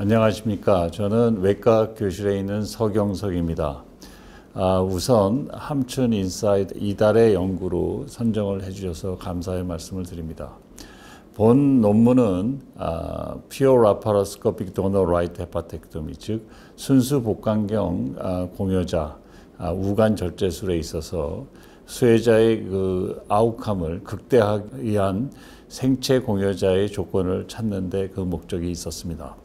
안녕하십니까. 저는 외과 교실에 있는 서경석입니다. 아, 우선 함춘 인사이드 이달의 연구로 선정을 해주셔서 감사의 말씀을 드립니다. 본 논문은 아, Pure Laparoscopic Donor Right Hepatectomy, 즉 순수 복강경 아, 공여자 아, 우간 절제술에 있어서 수혜자의 그 outcome을 극대화하기 위한 생체 공여자의 조건을 찾는 데 그 목적이 있었습니다.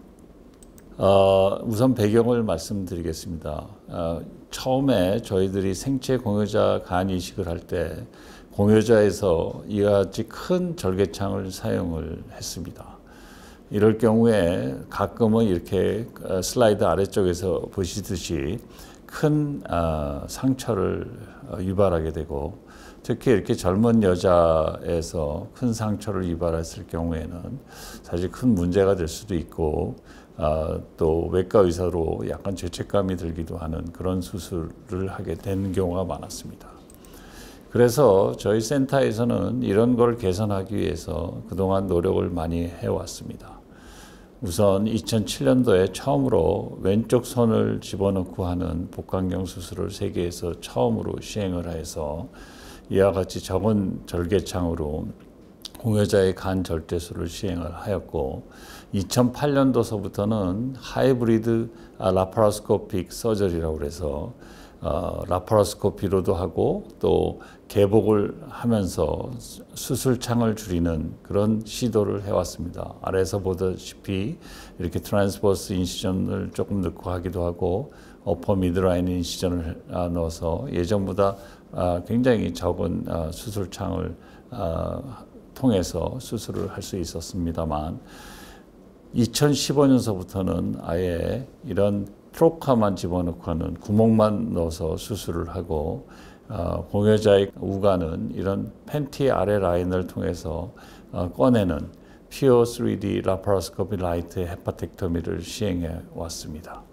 어, 우선 배경을 말씀드리겠습니다. 어, 처음에 저희들이 생체 공여자 간 이식을 할 때 공여자에서 이와 같이 큰 절개창을 사용을 했습니다. 이럴 경우에 가끔은 이렇게 어, 슬라이드 아래쪽에서 보시듯이 큰 어, 상처를 어, 유발하게 되고 특히 이렇게 젊은 여자에서 큰 상처를 유발했을 경우에는 사실 큰 문제가 될 수도 있고 어, 또 외과 의사로 약간 죄책감이 들기도 하는 그런 수술을 하게 되는 경우가 많았습니다. 그래서 저희 센터에서는 이런 걸 개선하기 위해서 그동안 노력을 많이 해왔습니다. 우선 2007년도에 처음으로 왼쪽 손을 집어넣고 하는 복강경 수술을 세계에서 처음으로 시행을 해서 이와 같이 적은 절개창으로 공여자의 간 절제술을 시행을 하였고 2008년도서부터는 hybrid laparoscopic surgery라고 그래서 어, laparoscopy로도 하고 또 개복을 하면서 수술창을 줄이는 그런 시도를 해왔습니다. 아래에서 보다시피 이렇게 transverse incision을 조금 넣고 하기도 하고 upper midline incision을 아, 넣어서 예전보다 아, 굉장히 적은 아, 수술창을 통해서 수술을 할 수 있었습니다만 2015년서부터는 아예 이런 trocar만 집어넣고 하는 구멍만 넣어서 수술을 하고 어, 공여자의 우간은 이런 팬티 아래 라인을 통해서 어, 꺼내는 피어 3D 라파로스코피 라이트 헤파텍토미를 시행해 왔습니다.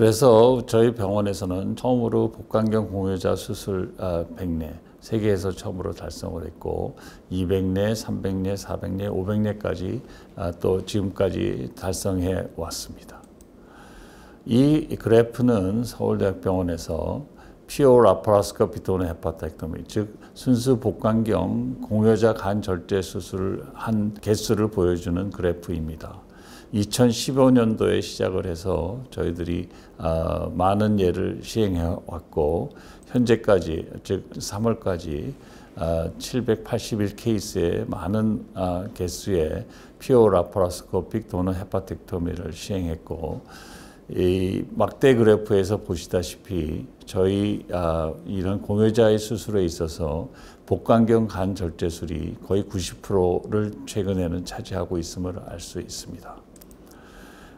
그래서 저희 병원에서는 처음으로 복강경 공여자 수술 어, 100례 세계에서 처음으로 달성을 했고 200례, 300례, 400례, 500례까지 아, 또 지금까지 달성해 왔습니다. 이 그래프는 서울대학병원에서 피오 라파라스코피 또는 헤파텍토미 즉 순수 복강경 공여자 간 절제 수술을 한 개수를 보여주는 그래프입니다. 2015년도에 시작을 해서 저희들이 어, 많은 예를 시행해 왔고 현재까지 즉 3월까지 어, 781 케이스의 많은 어, 개수의 피오 라파라스코픽 또는 헤파텍토미를 시행했고 이 막대 그래프에서 보시다시피 저희 아, 이런 공여자의 수술에 있어서 복강경 간 절제술이 거의 90%를 최근에는 차지하고 있음을 알 수 있습니다.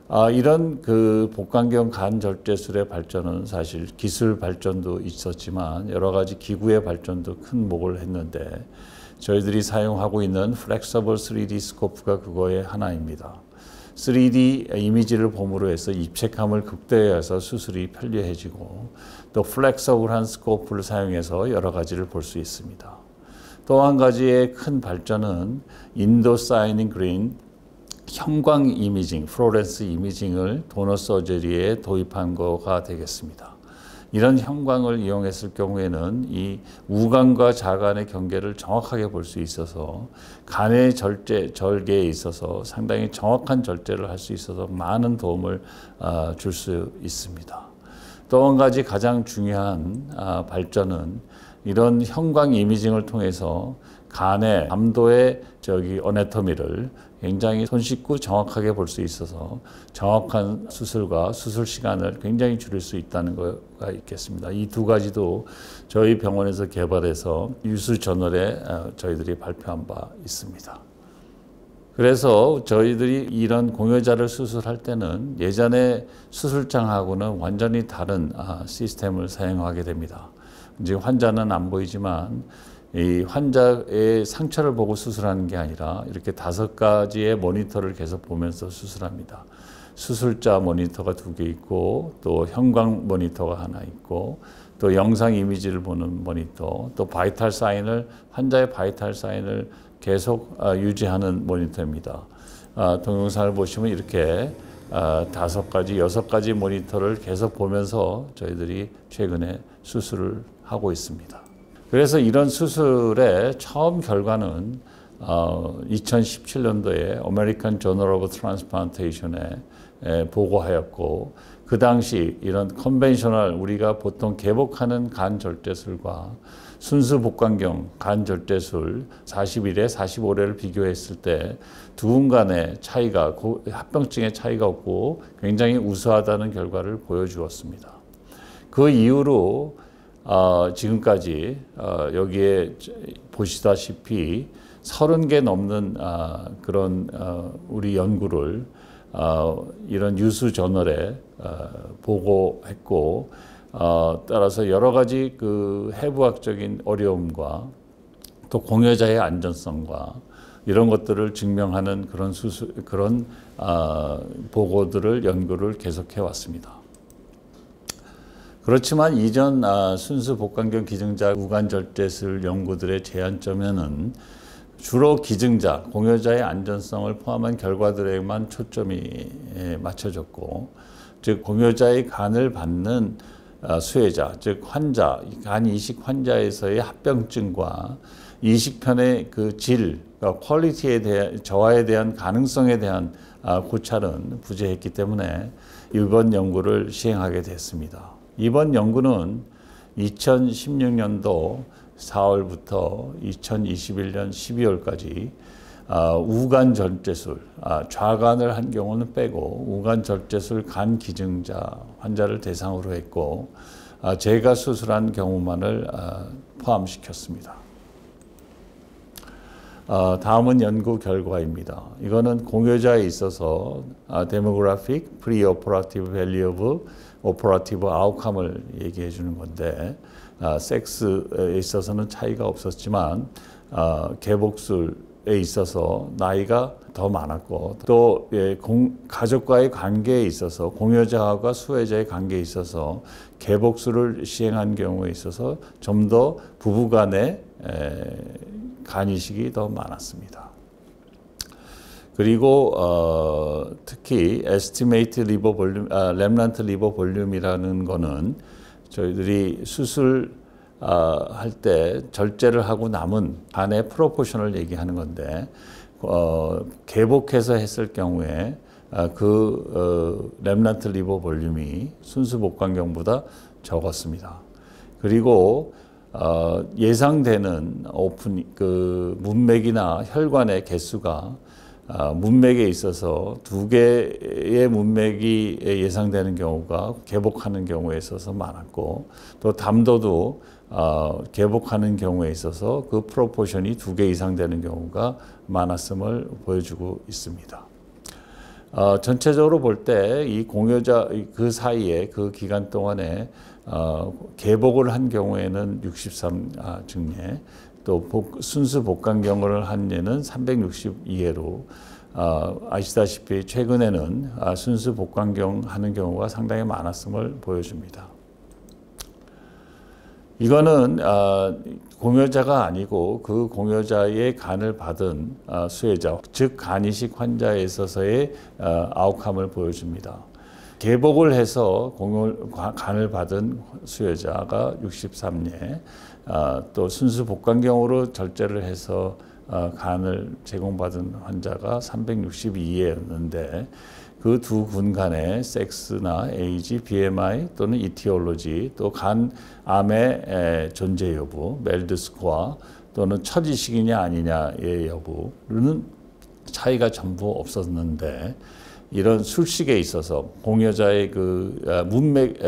아, 이런 그 복강경 간 절제술의 발전은 사실 기술 발전도 있었지만 여러 가지 기구의 발전도 큰 몫을 했는데 저희들이 사용하고 있는 플렉서블 3D 스코프가 그거의 하나입니다. 3D 이미지를 봄으로 해서 입체감을 극대화해서 수술이 편리해지고 또 flexible한 scope를 사용해서 여러 가지를 볼 수 있습니다. 또 한 가지의 큰 발전은 indocyanine green 형광 imaging, fluorescence imaging을 donor surgery에 도입한 거가 되겠습니다. 이런 형광을 이용했을 경우에는 이 우간과 좌간의 경계를 정확하게 볼 수 있어서 간의 절제, 절개에 있어서 상당히 정확한 절제를 할 수 있어서 많은 도움을 아, 줄수 있습니다. 또 한 가지 가장 중요한 아, 발전은 이런 형광 이미징을 통해서 간의 감도의 저기 어네터미를 굉장히 손쉽고 정확하게 볼 수 있어서 정확한 수술과 수술 시간을 굉장히 줄일 수 있다는 거가 있겠습니다. 이 두 가지도 저희 병원에서 개발해서 유수 저널에 어, 저희들이 발표한 바 있습니다. 그래서 저희들이 이런 공여자를 수술할 때는 예전에 수술장하고는 완전히 다른 아, 시스템을 사용하게 됩니다. 이제 환자는 안 보이지만 이 환자의 상처를 보고 수술하는 게 아니라 이렇게 다섯 가지의 모니터를 계속 보면서 수술합니다. 수술자 모니터가 두 개 있고 또 형광 모니터가 하나 있고 또 영상 이미지를 보는 모니터 또 바이탈 사인을 환자의 바이탈 사인을 계속 아, 유지하는 모니터입니다. 아, 동영상을 보시면 이렇게 아, 다섯 가지, 여섯 가지 모니터를 계속 보면서 저희들이 최근에 수술을 하고 있습니다. 그래서 이런 수술의 처음 결과는 어, 2017년도에 American Journal of Transplantation에 보고하였고 그 당시 이런 conventional 우리가 보통 개복하는 간 절제술과 순수 복강경 간 절제술 41례, 45례를 비교했을 때 두 군 간의 차이가 합병증의 차이가 없고 굉장히 우수하다는 결과를 보여주었습니다. 그 이후로 어, 지금까지 어, 여기에 보시다시피 30개 넘는 어, 그런 어, 우리 연구를 어, 이런 유수 저널에 어, 보고했고 어, 따라서 여러 가지 그 해부학적인 어려움과 또 공여자의 안전성과 이런 것들을 증명하는 그런 수술 그런 어, 보고들을 연구를 계속해 왔습니다. 그렇지만 이전 아, 순수 복강경 기증자 우간절제술 연구들의 제한점에는 주로 기증자, 공여자의 안전성을 포함한 결과들에만 초점이 예, 맞춰졌고, 즉 공여자의 간을 받는 아, 수혜자, 즉 환자, 간 이식 환자에서의 합병증과 이식편의 그 질, 그러니까 퀄리티에 대한 저하에 대한 가능성에 대한 아, 고찰은 부재했기 때문에 이번 연구를 시행하게 됐습니다. 이번 연구는 2016년도 4월부터 2021년 12월까지 아, 우간 절제술, 아, 좌간을 한 경우는 빼고 우간 절제술 간 기증자 환자를 대상으로 했고 아, 제가 수술한 경우만을 아, 포함시켰습니다. 아, 다음은 연구 결과입니다. 이거는 공여자에 있어서 아, demographic preoperative value of 오퍼라티브 아웃컴을 얘기해 주는 건데 아, 섹스에 있어서는 차이가 없었지만 아, 개복술에 있어서 나이가 더 많았고 또 예, 공, 가족과의 관계에 있어서 공여자와 수혜자의 관계에 있어서 개복술을 시행한 경우에 있어서 좀 더 부부간의 간이식이 더 많았습니다. 그리고 어, 특히 estimate liver volume, 아, remnant liver volume이라는 거는 저희들이 수술 어, 할때 절제를 하고 남은 간의 프로포션을 얘기하는 건데 어, 개복해서 했을 경우에 아, 그 어, 렘란트 리버 볼륨이 순수 복강경보다 적었습니다. 그리고 어, 예상되는 오픈 그 문맥이나 혈관의 개수가 아, 문맥에 있어서 두 개의 문맥이 예상되는 경우가 개복하는 경우에 있어서 많았고 또 담도도 어, 개복하는 경우에 있어서 그 프로포션이 두 개 이상 되는 경우가 많았음을 보여주고 있습니다. 어, 전체적으로 볼 때 이 공여자 그 사이에 그 기간 동안에 어, 개복을 한 경우에는 63 아, 증례, 또 복, 순수 복강경을 한 예는 362회로 어, 아시다시피 최근에는 아, 순수 복강경 하는 경우가 상당히 많았음을 보여줍니다. 이거는 아, 공여자가 아니고 그 공여자의 간을 받은 아, 수혜자, 즉 간이식 환자에 있어서의 아, outcome을 보여줍니다. 개복을 해서 공을, 간을 받은 수혜자가 63례, 아, 또 순수 복강경으로 절제를 해서 아, 간을 제공받은 환자가 362례였는데 그 두 군 간의 섹스나 에이지, BMI 또는 etiology 또 간 암의 존재 여부, MELD score 또는 처지식이냐 아니냐의 여부는 차이가 전부 없었는데 이런 술식에 있어서 공여자의 그 아, 문맥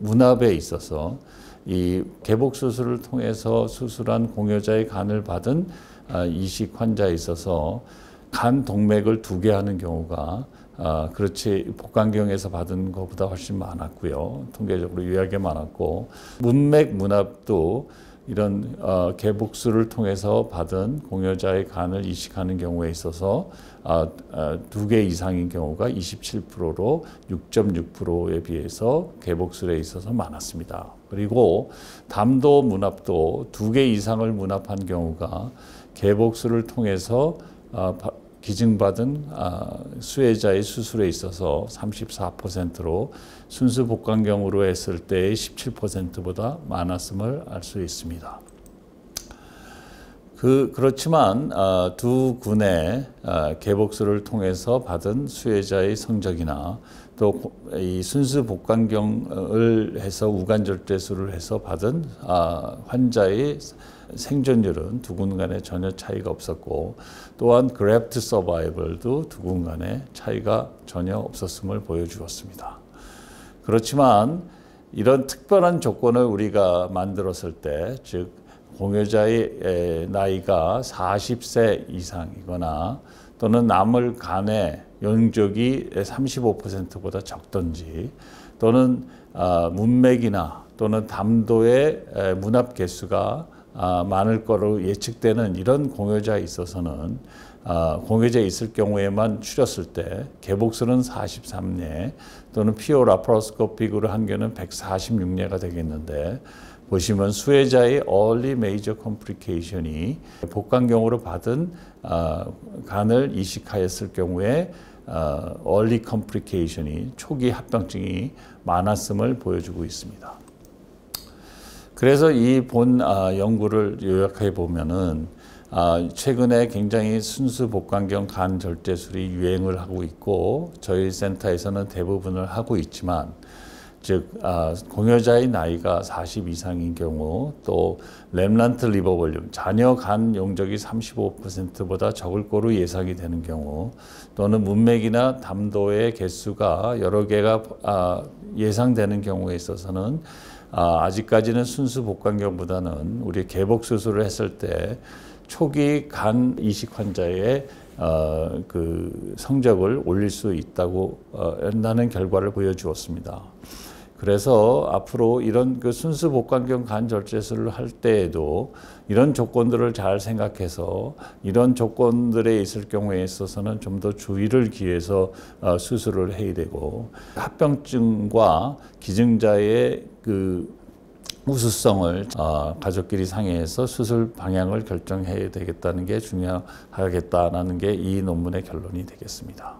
문압에 있어서 이 개복 수술을 통해서 수술한 공여자의 간을 받은 아, 이식 환자에 있어서 간 동맥을 두 개 하는 경우가 아, 그렇지 복강경에서 받은 것보다 훨씬 많았고요. 통계적으로 유의하게 많았고 문맥 문압도 이런 어, 개복수를 통해서 받은 공여자의 간을 이식하는 경우에 있어서 아, 아, 두개 이상인 경우가 27%로 6.6%에 비해서 개복술에 있어서 많았습니다. 그리고 담도 문압도 두 개 이상을 문압한 경우가 개복술을 통해서 아, 기증받은 아, 수혜자의 수술에 있어서 34%로 순수 복강경으로 했을 때의 17%보다 많았음을 알 수 있습니다. 그 그렇지만 어, 두 군의 어, 개복수를 통해서 받은 수혜자의 성적이나 또 이 순수 복강경을 해서 우간절제술을 해서 받은 아, 환자의 생존율은 두군 간에 전혀 차이가 없었고 또한 그래프트 서바이벌도 두군 간에 차이가 전혀 없었음을 보여주었습니다. 그렇지만 이런 특별한 조건을 우리가 만들었을 때, 즉 공여자의 나이가 40세 이상이거나 또는 남을 간의 영적이 35%보다 적던지 또는 아, 문맥이나 또는 담도의 문합 개수가 아, 많을 거로 예측되는 이런 공여자에 있어서는 아, 공여자에 있을 경우에만 추렸을 때 개복수는 43례 또는 피오 라파로스코픽으로 한 개는 146례가 되겠는데 보시면 수혜자의 early major complication이 복강경으로 받은 어, 간을 이식하였을 경우에 어, early complication이 초기 합병증이 많았음을 보여주고 있습니다. 그래서 이본 어, 연구를 요약해 보면은 아, 최근에 굉장히 순수 복강경 간 절제술이 유행을 하고 있고 저희 센터에서는 대부분을 하고 있지만 즉 아, 공여자의 나이가 40 이상인 경우 또 렘란트 리버 볼륨 자녀 간 용적이 35%보다 적을 거로 예상이 되는 경우 또는 문맥이나 담도의 개수가 여러 개가 아, 예상되는 경우에 있어서는 아, 아직까지는 순수 복강경보다는 우리 개복 수술을 했을 때 초기 간 이식 환자의 어, 그 성적을 올릴 수 있다고 어, 한다는 결과를 보여주었습니다. 그래서 앞으로 이런 그 순수 복강경 간 절제술을 할 때에도 이런 조건들을 잘 생각해서 이런 조건들에 있을 경우에 있어서는 좀 더 주의를 기해서 어, 수술을 해야 되고 합병증과 기증자의 그 우수성을 어, 가족끼리 상의해서 수술 방향을 결정해야 되겠다는 게 중요하겠다라는 게 이 논문의 결론이 되겠습니다.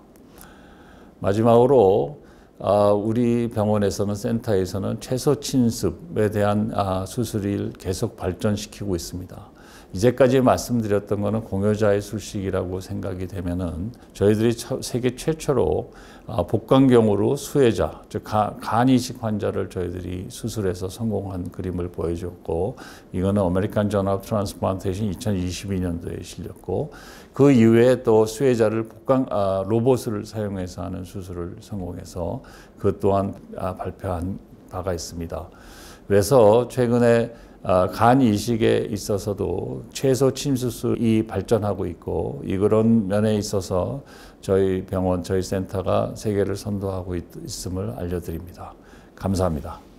마지막으로 아, 우리 병원에서는 센터에서는 최소 침습에 대한 아, 수술을 계속 발전시키고 있습니다. 이제까지 말씀드렸던 것은 공여자의 술식이라고 생각이 되면은 저희들이 세계 최초로 아, 복강경으로 수혜자, 즉 간 이식 환자를 저희들이 수술해서 성공한 그림을 보여줬고 이거는 American Journal Transplantation 2022년도에 실렸고 그 이후에 또 수혜자를 복강 아, 로봇을 사용해서 하는 수술을 성공해서 그 또한 아, 발표한 바가 있습니다. 그래서 최근에 아, 간 이식에 있어서도 최소 침수술이 발전하고 있고 이런 면에 있어서 저희 병원, 저희 센터가 세계를 선도하고 있, 있음을 알려드립니다. 감사합니다.